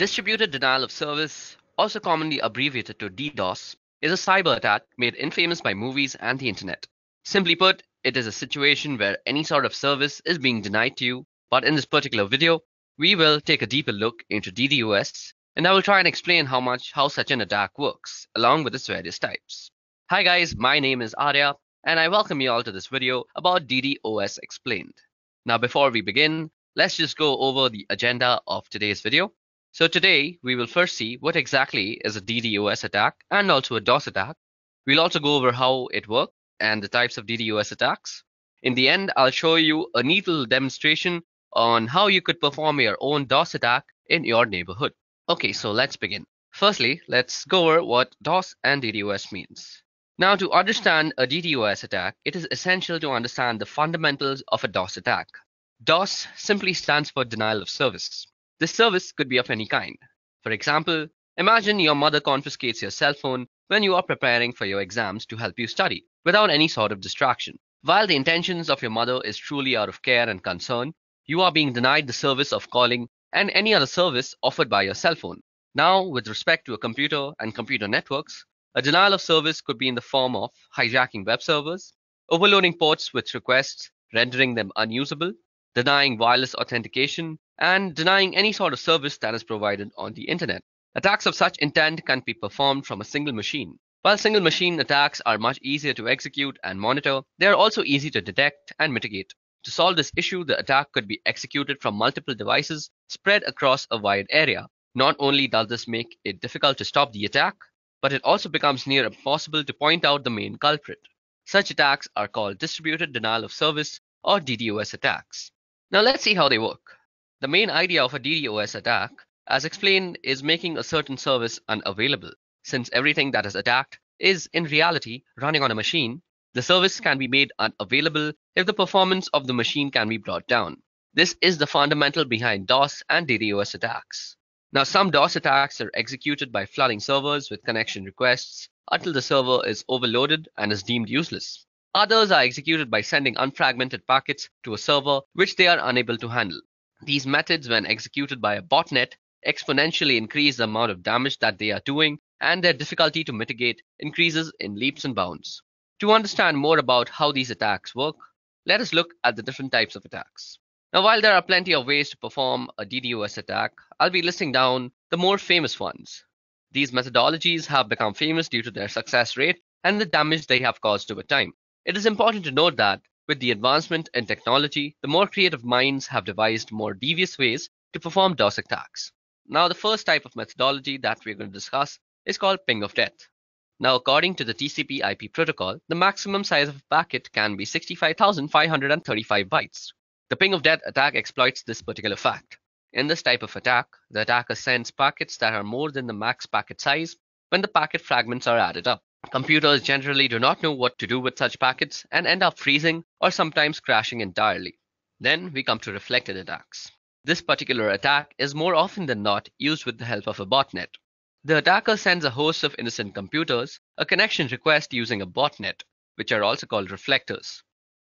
Distributed denial of service, also commonly abbreviated to DDoS, is a cyber attack made infamous by movies and the internet. Simply put, it is a situation where any sort of service is being denied to you, but in this particular video, we will take a deeper look into DDoS and I will try and explain how much how such an attack works, along with its various types. Hi guys, my name is Arya, and I welcome you all to this video about DDoS explained. Now before we begin, let's just go over the agenda of today's video. So today we will first see what exactly is a DDoS attack and also a DOS attack. We'll also go over how it works and the types of DDoS attacks. In the end, I'll show you a neat little demonstration on how you could perform your own DOS attack in your neighborhood. Okay, so let's begin. Firstly, let's go over what DOS and DDoS means. Now, to understand a DDoS attack, it is essential to understand the fundamentals of a DOS attack. DOS simply stands for denial of service. This service could be of any kind. For example, imagine your mother confiscates your cell phone when you are preparing for your exams to help you study without any sort of distraction. While the intentions of your mother is truly out of care and concern, you are being denied the service of calling and any other service offered by your cell phone. Now, with respect to a computer and computer networks, a denial of service could be in the form of hijacking web servers, overloading ports with requests, rendering them unusable, denying wireless authentication, and denying any sort of service that is provided on the internet. Attacks of such intent can be performed from a single machine. While single machine attacks are much easier to execute and monitor, they are also easy to detect and mitigate. To solve this issue, the attack could be executed from multiple devices spread across a wide area. Not only does this make it difficult to stop the attack, but it also becomes near impossible to point out the main culprit. Such attacks are called distributed denial of service or DDoS attacks. Now let's see how they work. The main idea of a DDoS attack, as explained, is making a certain service unavailable. Since everything that is attacked is in reality running on a machine, the service can be made unavailable if the performance of the machine can be brought down. This is the fundamental behind DOS and DDoS attacks. Now, some DOS attacks are executed by flooding servers with connection requests until the server is overloaded and is deemed useless. Others are executed by sending unfragmented packets to a server which they are unable to handle. These methods, when executed by a botnet, exponentially increase the amount of damage that they are doing, and their difficulty to mitigate increases in leaps and bounds. To understand more about how these attacks work, let us look at the different types of attacks. Now, while there are plenty of ways to perform a DDoS attack, I'll be listing down the more famous ones. These methodologies have become famous due to their success rate and the damage they have caused over time. It is important to note that with the advancement in technology, the more creative minds have devised more devious ways to perform DOS attacks. Now, the first type of methodology that we're going to discuss is called ping of death. Now, according to the TCP IP protocol, the maximum size of a packet can be 65,535 bytes. The ping of death attack exploits this particular fact. In this type of attack, the attacker sends packets that are more than the max packet size when the packet fragments are added up. Computers generally do not know what to do with such packets and end up freezing or sometimes crashing entirely. Then we come to reflected attacks. This particular attack is more often than not used with the help of a botnet. The attacker sends a host of innocent computers a connection request using a botnet, which are also called reflectors.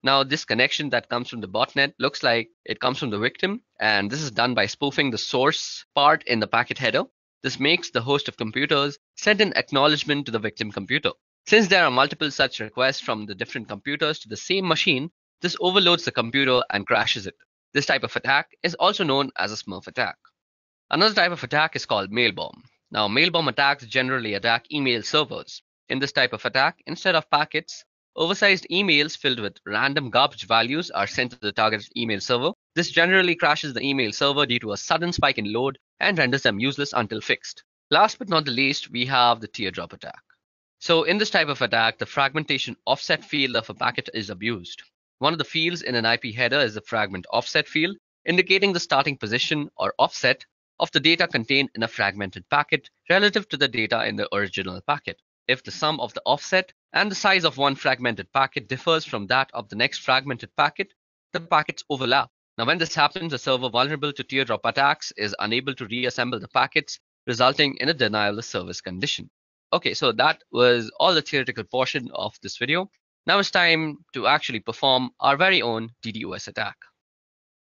Now, this connection that comes from the botnet looks like it comes from the victim, and this is done by spoofing the source part in the packet header this makes the host of computers send an acknowledgement to the victim computer. Since there are multiple such requests from the different computers to the same machine, this overloads the computer and crashes it. This type of attack is also known as a smurf attack. Another type of attack is called mail bomb. Now, mail bomb attacks generally attack email servers. In this type of attack, instead of packets, oversized emails filled with random garbage values are sent to the targeted email server. This generally crashes the email server due to a sudden spike in load and renders them useless until fixed. Last but not the least, we have the teardrop attack. So in this type of attack, the fragmentation offset field of a packet is abused. One of the fields in an IP header is the fragment offset field, indicating the starting position or offset of the data contained in a fragmented packet relative to the data in the original packet. If the sum of the offset and the size of one fragmented packet differs from that of the next fragmented packet, the packets overlap. Now, when this happens, a server vulnerable to teardrop attacks is unable to reassemble the packets, resulting in a denial of service condition. Okay, so that was all the theoretical portion of this video. Now it's time to actually perform our very own DDoS attack.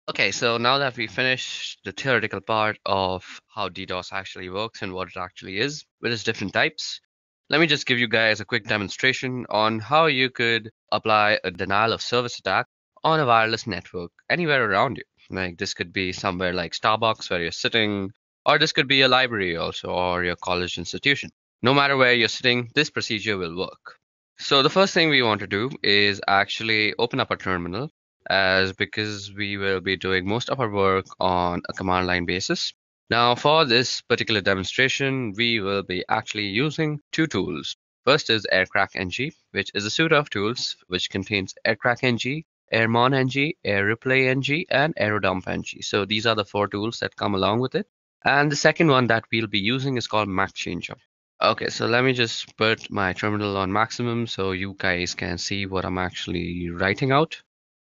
Okay, so now that we finished the theoretical part of how DDoS actually works and what it actually is with its different types, let me just give you guys a quick demonstration on how you could apply a denial of service attack on a wireless network anywhere around you. Like this could be somewhere like Starbucks where you're sitting, or this could be a library also, or your college institution. No matter where you're sitting, this procedure will work. So the first thing we want to do is actually open up a terminal as because we will be doing most of our work on a command line basis. Now for this particular demonstration, we will be actually using two tools. First is AirCrackNG, which is a suite of tools which contains AirCrackNG, AirmonNG, AirReplayNG, and AeroDumpNG. So these are the four tools that come along with it. And the second one that we'll be using is called MacChanger. Okay, so let me just put my terminal on maximum so you guys can see what I'm actually writing out.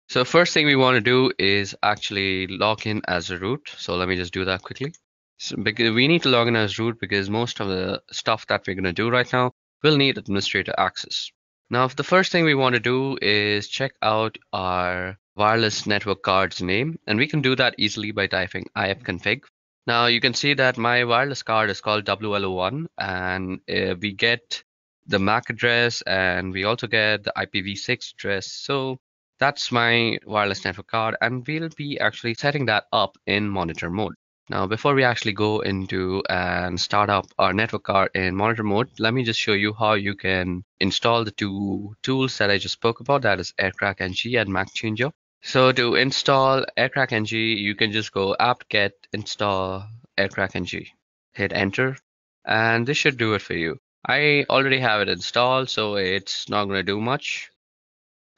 So first thing we want to do is actually log in as a root. So let me just do that quickly. So because we need to log in as root because most of the stuff that we're going to do right now will need administrator access. Now, the first thing we want to do is check out our wireless network card's name, and we can do that easily by typing ifconfig. Now you can see that my wireless card is called WL01, and uh, we get the MAC address, and we also get the IPv6 address. So that's my wireless network card, and we'll be actually setting that up in monitor mode. Now, before we actually go into and start up our network card in monitor mode, let me just show you how you can install the two tools that I just spoke about, that is AirCrackNG and MacChanger. So to install AirCrackNG, you can just go apt-get install AirCrackNG. Hit enter, and this should do it for you. I already have it installed, so it's not going to do much.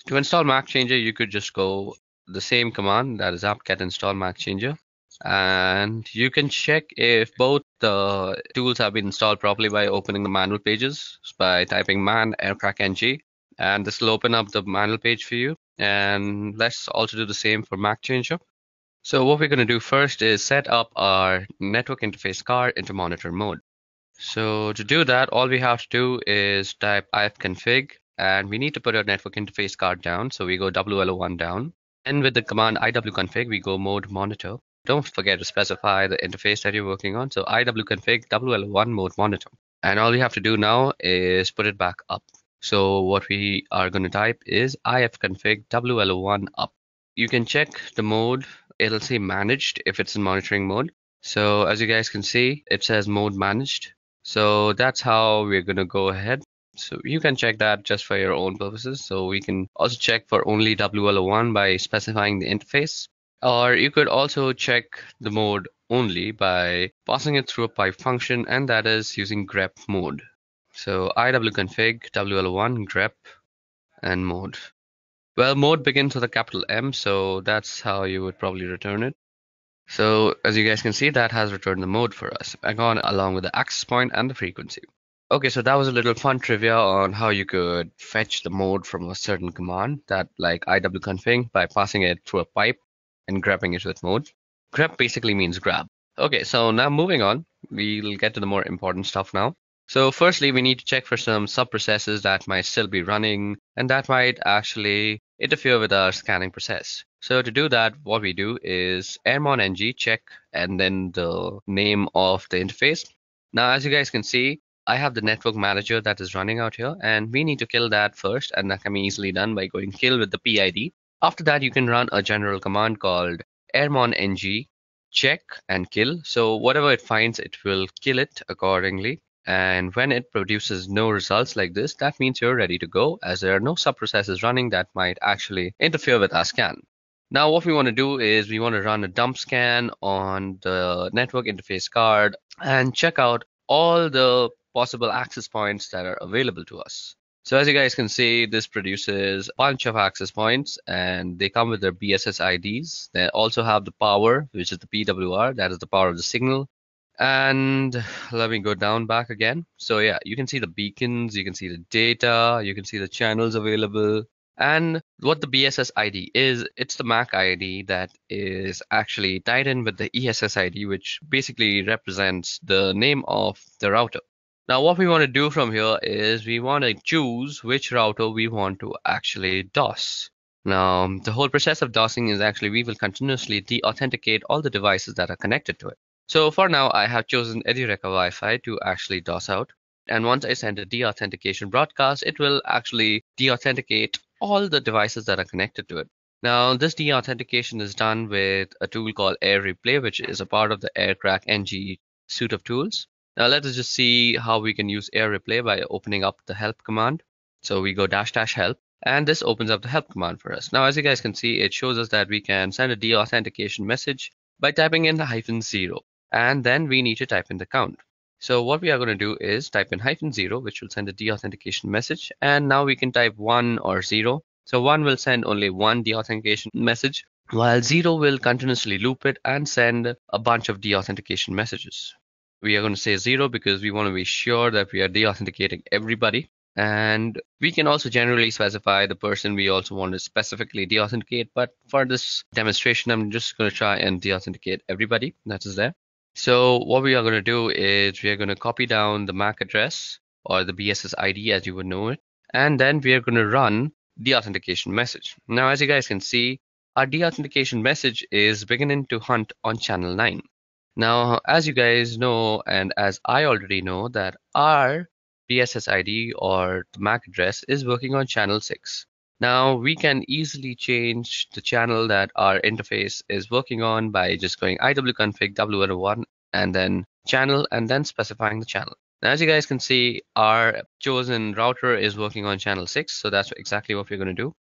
To install MacChanger, you could just go the same command, that is apt-get install MacChanger and you can check if both the tools have been installed properly by opening the manual pages by typing man aircrackng and this will open up the manual page for you and let's also do the same for mac MacChanger. So what we're going to do first is set up our network interface card into monitor mode. So to do that, all we have to do is type ifconfig and we need to put our network interface card down. So we go WLO1 down. And with the command iwconfig, we go mode monitor. Don't forget to specify the interface that you're working on. So iwconfig WL1 mode monitor. And all you have to do now is put it back up. So what we are going to type is ifconfig WL1 up. You can check the mode. It'll say managed if it's in monitoring mode. So as you guys can see, it says mode managed. So that's how we're going to go ahead. So you can check that just for your own purposes. So we can also check for only WL1 by specifying the interface. Or you could also check the mode only by passing it through a pipe function, and that is using grep mode. So iwconfig wl1 grep and mode. Well, mode begins with a capital M, so that's how you would probably return it. So as you guys can see, that has returned the mode for us, gone along with the access point and the frequency. Okay, so that was a little fun trivia on how you could fetch the mode from a certain command that like iwconfig by passing it through a pipe and grepping it with mode. Grab basically means grab. Okay, so now moving on, we'll get to the more important stuff now. So firstly, we need to check for some sub-processes that might still be running and that might actually interfere with our scanning process. So to do that, what we do is airmonng check and then the name of the interface. Now, as you guys can see, I have the network manager that is running out here and we need to kill that first and that can be easily done by going kill with the PID. After that, you can run a general command called airmon ng check and kill. So whatever it finds, it will kill it accordingly. And when it produces no results like this, that means you're ready to go as there are no subprocesses running that might actually interfere with our scan. Now what we want to do is we want to run a dump scan on the network interface card and check out all the possible access points that are available to us. So as you guys can see, this produces a bunch of access points and they come with their BSS IDs. They also have the power, which is the PWR, that is the power of the signal. And let me go down back again. So yeah, you can see the beacons, you can see the data, you can see the channels available. And what the BSS ID is, it's the MAC ID that is actually tied in with the ESS ID, which basically represents the name of the router. Now what we want to do from here is we want to choose which router we want to actually DOS. Now, the whole process of DOSing is actually we will continuously de-authenticate all the devices that are connected to it. So for now, I have chosen Edureka Wi-Fi to actually DOS out. And once I send a de-authentication broadcast, it will actually de-authenticate all the devices that are connected to it. Now, this de-authentication is done with a tool called Air Replay, which is a part of the AirCrack NG suite of tools. Now, let us just see how we can use Air Replay by opening up the help command. So we go dash dash help, and this opens up the help command for us. Now, as you guys can see, it shows us that we can send a de-authentication message by typing in the hyphen zero, and then we need to type in the count. So what we are going to do is type in hyphen zero, which will send a de-authentication message. And now we can type one or zero so one will send only one deauthentication message, while zero will continuously loop it and send a bunch of deauthentication messages. We are going to say zero because we want to be sure that we are deauthenticating everybody. And we can also generally specify the person we also want to specifically deauthenticate. But for this demonstration, I'm just going to try and deauthenticate everybody that is there. So what we are going to do is we are going to copy down the MAC address or the BSS ID as you would know it. And then we are going to run the authentication message. Now, as you guys can see, our deauthentication message is beginning to hunt on channel 9. Now, as you guys know, and as I already know, that our BSS ID or the MAC address is working on channel 6. Now, we can easily change the channel that our interface is working on by just going iwconfig w1 and then channel and then specifying the channel. Now, as you guys can see, our chosen router is working on channel 6, so that's exactly what we're going to do.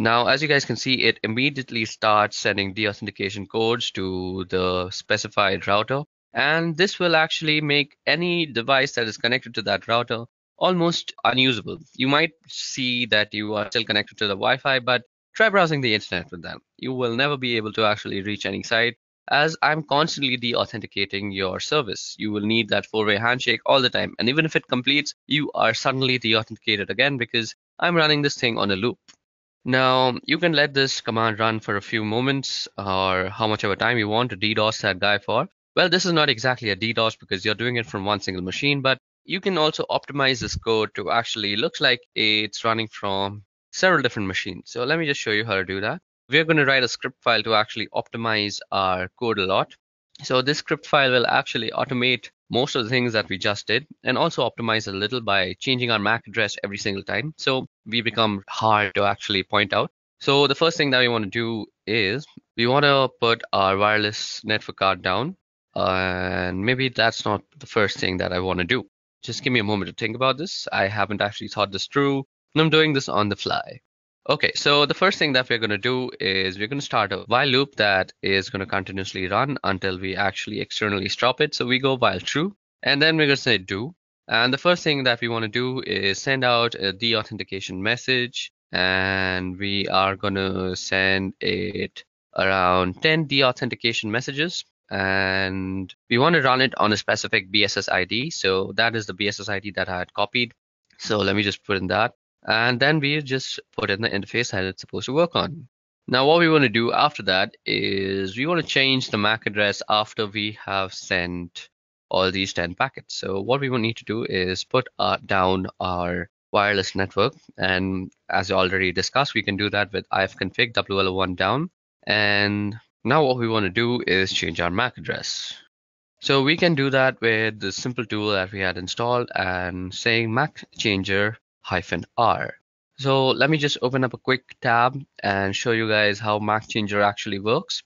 Now, as you guys can see, it immediately starts sending deauthentication codes to the specified router. And this will actually make any device that is connected to that router almost unusable. You might see that you are still connected to the Wi-Fi, but try browsing the internet with them. You will never be able to actually reach any site as I'm constantly de-authenticating your service. You will need that four-way handshake all the time. And even if it completes, you are suddenly de-authenticated again because I'm running this thing on a loop. Now, you can let this command run for a few moments or how much of a time you want to DDoS that guy for. Well, this is not exactly a DDoS because you're doing it from one single machine, but you can also optimize this code to actually looks like it's running from several different machines. So let me just show you how to do that we're going to write a script file to actually optimize our code a lot. So this script file will actually automate most of the things that we just did and also optimize a little by changing our MAC address every single time. So we become hard to actually point out. So the first thing that we want to do is we want to put our wireless network card down. and maybe that's not the first thing that I want to do. Just give me a moment to think about this. I haven't actually thought this through. And I'm doing this on the fly. Okay, so the first thing that we're going to do is we're going to start a while loop that is going to continuously run until we actually externally stop it. So we go while true, and then we're going to say do. And the first thing that we want to do is send out a de-authentication message, and we are going to send it around 10 de-authentication messages. And we want to run it on a specific BSS ID. So that is the BSS ID that I had copied. So let me just put in that and then we just put in the interface that it's supposed to work on. Now what we want to do after that is we want to change the MAC address after we have sent all these 10 packets. So what we will need to do is put uh, down our wireless network. And as already discussed, we can do that with ifconfig WL1 down. And now what we want to do is change our MAC address. So we can do that with the simple tool that we had installed and saying MAC changer hyphen R. So let me just open up a quick tab and show you guys how MAC Changer actually works.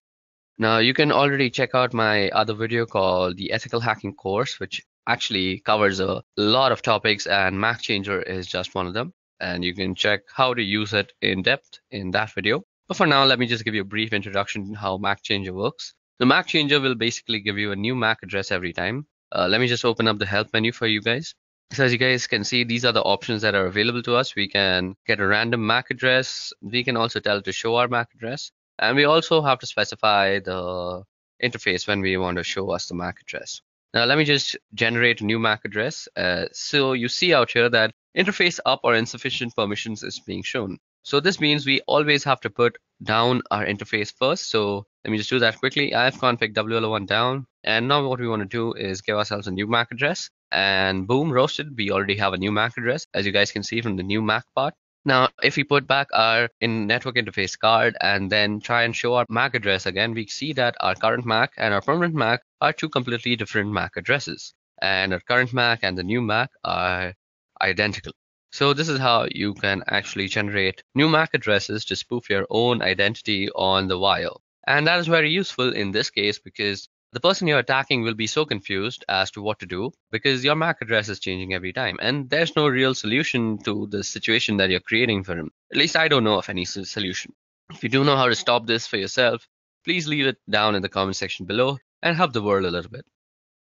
Now you can already check out my other video called the ethical hacking course, which actually covers a lot of topics and MAC Changer is just one of them. And you can check how to use it in depth in that video. But for now, let me just give you a brief introduction to how MAC Changer works. The MAC Changer will basically give you a new MAC address every time. Uh, let me just open up the help menu for you guys. So as you guys can see, these are the options that are available to us. We can get a random MAC address. We can also tell it to show our MAC address. And we also have to specify the interface when we want to show us the MAC address. Now let me just generate a new MAC address. Uh, so you see out here that interface up or insufficient permissions is being shown. So this means we always have to put down our interface first. So let me just do that quickly. I have config WL1 down. And now what we want to do is give ourselves a new MAC address and boom roasted we already have a new mac address as you guys can see from the new mac part Now, if we put back our in network interface card and then try and show our MAC address again, we see that our current MAC and our permanent MAC are two completely different MAC addresses. And our current MAC and the new MAC are identical. So this is how you can actually generate new MAC addresses to spoof your own identity on the wire. And that is very useful in this case because the person you're attacking will be so confused as to what to do because your MAC address is changing every time. And there's no real solution to the situation that you're creating for him. At least I don't know of any solution. If you do know how to stop this for yourself, please leave it down in the comment section below and help the world a little bit.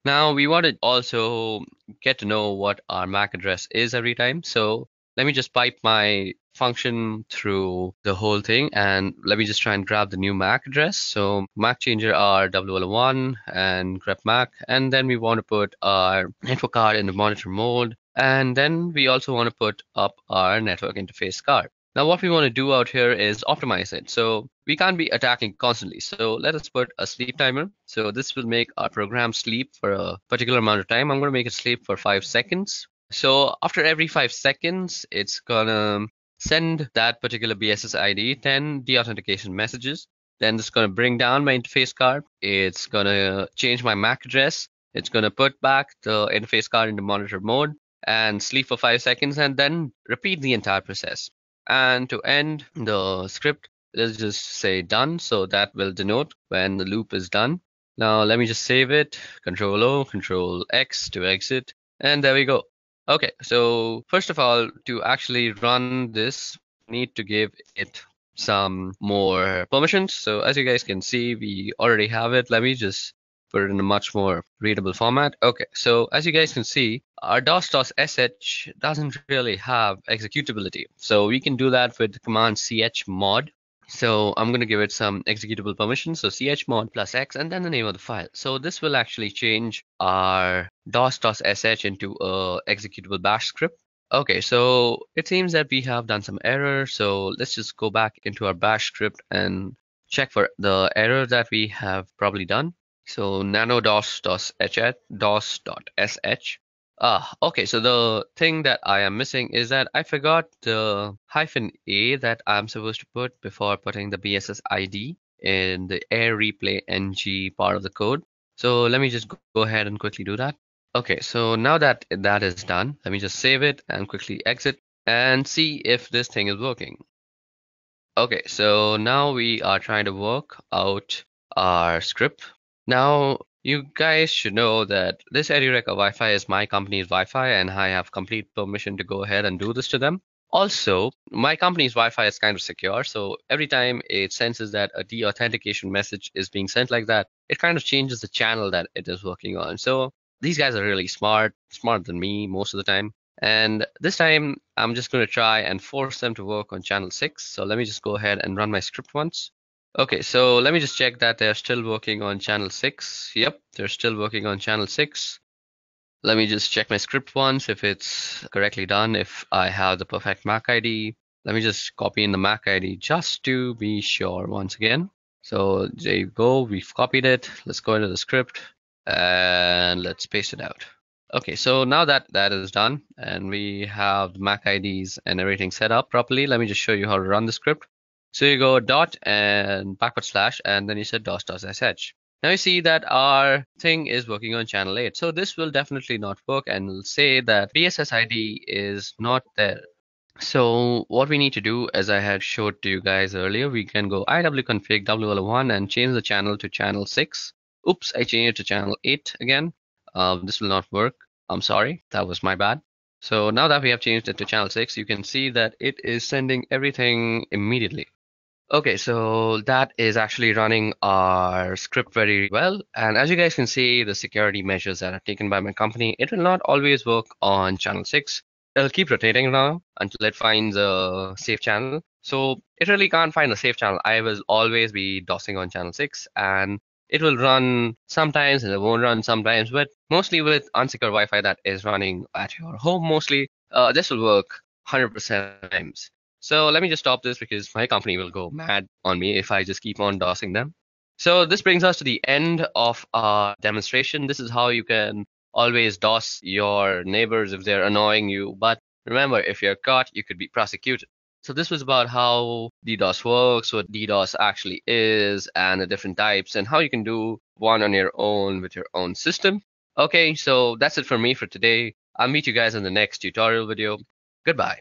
Now we want to also get to know what our MAC address is every time. So let me just pipe my function through the whole thing and let me just try and grab the new MAC address. So MAC changer are WL1 and grep MAC and then we want to put our network card in the monitor mode and then we also want to put up our network interface card. Now what we want to do out here is optimize it. So we can't be attacking constantly. So let us put a sleep timer. So this will make our program sleep for a particular amount of time. I'm going to make it sleep for five seconds. So after every five seconds, it's gonna send that particular BSS ID 10 deauthentication messages. Then it's gonna bring down my interface card. It's gonna change my MAC address. It's gonna put back the interface card into monitor mode and sleep for five seconds and then repeat the entire process. And to end the script, let's just say done. So that will denote when the loop is done. Now let me just save it. Control O, Control X to exit. And there we go. Okay, so first of all, to actually run this, need to give it some more permissions. So as you guys can see, we already have it. Let me just put it in a much more readable format. Okay, so as you guys can see, our DOS.sh doesn't really have executability. So we can do that with command chmod. So I'm going to give it some executable permissions. So chmod plus x and then the name of the file. So this will actually change our dos.sh into a executable bash script. Okay, so it seems that we have done some error. So let's just go back into our bash script and check for the error that we have probably done. So nano dos.sh Ah, okay. So the thing that I am missing is that I forgot the hyphen A that I'm supposed to put before putting the BSS ID in the air replay ng part of the code. So let me just go ahead and quickly do that. Okay, so now that that is done, let me just save it and quickly exit and see if this thing is working. Okay, so now we are trying to work out our script. Now you guys should know that this Edureka Wi-Fi is my company's Wi-Fi and I have complete permission to go ahead and do this to them. Also, my company's Wi-Fi is kind of secure, so every time it senses that a deauthentication message is being sent like that, it kind of changes the channel that it is working on. So these guys are really smart, smarter than me most of the time. And this time, I'm just going to try and force them to work on channel 6. So let me just go ahead and run my script once. Okay, so let me just check that they're still working on channel 6. Yep, they're still working on channel 6. Let me just check my script once if it's correctly done, if I have the perfect MAC ID. Let me just copy in the MAC ID just to be sure once again. So there you go, we've copied it. Let's go into the script and let's paste it out. Okay, so now that that is done and we have the MAC IDs and everything set up properly, let me just show you how to run the script. So you go dot and backward slash, and then you said dos dot sh. Now you see that our thing is working on channel 8. So this will definitely not work and will say that BSS ID is not there. So what we need to do, as I had showed to you guys earlier, we can go iwconfig wl1 and change the channel to channel 6. Oops, I changed it to channel 8 again. Um, this will not work. I'm sorry, that was my bad. So now that we have changed it to channel 6, you can see that it is sending everything immediately. Okay, so that is actually running our script very well. And as you guys can see, the security measures that are taken by my company, it will not always work on channel 6. It'll keep rotating now until it finds a safe channel. So it really can't find a safe channel. I will always be DOSing on channel 6 and it will run sometimes and it won't run sometimes, but mostly with unsecure Wi-Fi that is running at your home mostly, uh, this will work 100% times. So let me just stop this because my company will go mad on me if I just keep on dosing them. So this brings us to the end of our demonstration. This is how you can always DOS your neighbors if they're annoying you. But remember, if you're caught, you could be prosecuted. So this was about how DDoS works, what DDoS actually is, and the different types, and how you can do one on your own with your own system. Okay, so that's it for me for today. I'll meet you guys in the next tutorial video. Goodbye.